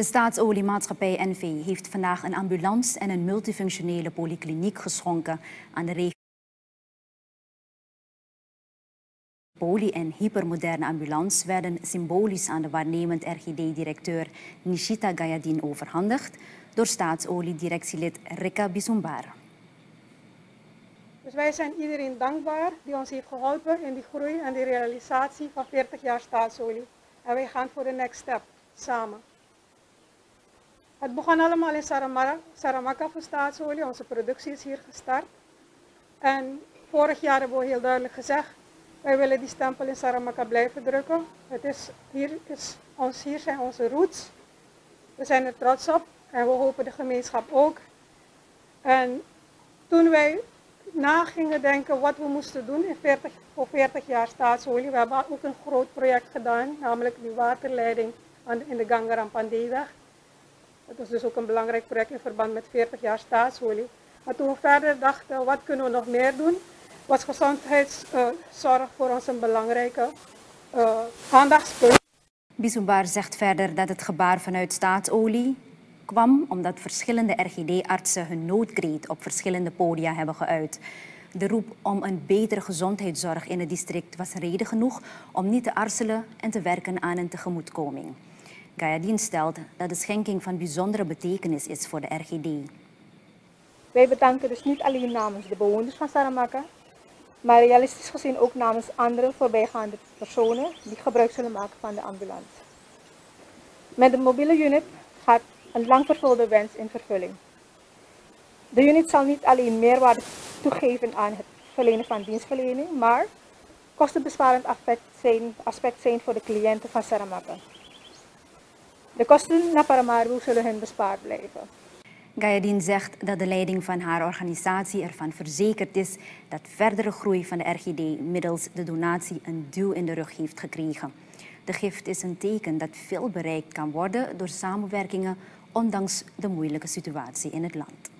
De staatsoliemaatschappij NV heeft vandaag een ambulance en een multifunctionele polykliniek geschonken aan de regio. Poly- en hypermoderne ambulance werden symbolisch aan de waarnemend RGD-directeur Nishita Gayadin overhandigd door staatsoliedirectielid Rika Bisumbar. Dus wij zijn iedereen dankbaar die ons heeft geholpen in die groei en die realisatie van 40 jaar staatsolie. En wij gaan voor de next step samen. Het begon allemaal in Saramaka voor staatsolie. Onze productie is hier gestart. En vorig jaar hebben we heel duidelijk gezegd, wij willen die stempel in Saramaka blijven drukken. Het is, hier, is ons, hier zijn onze roots. We zijn er trots op en we hopen de gemeenschap ook. En toen wij na gingen denken wat we moesten doen in 40, voor 40 jaar staatsolie, we hebben ook een groot project gedaan, namelijk die waterleiding in de Gangaram Dat was dus ook een belangrijk project in verband met 40 jaar staatsolie. Maar toen we verder dachten, wat kunnen we nog meer doen, was gezondheidszorg voor ons een belangrijke uh, aandachtspunt. Bisumbar zegt verder dat het gebaar vanuit staatsolie kwam omdat verschillende RGD-artsen hun noodkreet op verschillende podia hebben geuit. De roep om een betere gezondheidszorg in het district was reden genoeg om niet te arzelen en te werken aan een tegemoetkoming. Gayadin stelt dat de schenking van bijzondere betekenis is voor de RGD. Wij bedanken dus niet alleen namens de bewoners van Saramaka, maar realistisch gezien ook namens andere voorbijgaande personen die gebruik zullen maken van de ambulance. Met de mobiele unit gaat een lang vervulde wens in vervulling. De unit zal niet alleen meerwaarde toegeven aan het verlenen van dienstverlening, maar kostenbesparend aspect zijn, aspect zijn voor de cliënten van Saramaka. De kosten naar Paramaribo zullen hen bespaard blijven. Gayadin zegt dat de leiding van haar organisatie ervan verzekerd is dat verdere groei van de RGD middels de donatie een duw in de rug heeft gekregen. De gift is een teken dat veel bereikt kan worden door samenwerkingen, ondanks de moeilijke situatie in het land.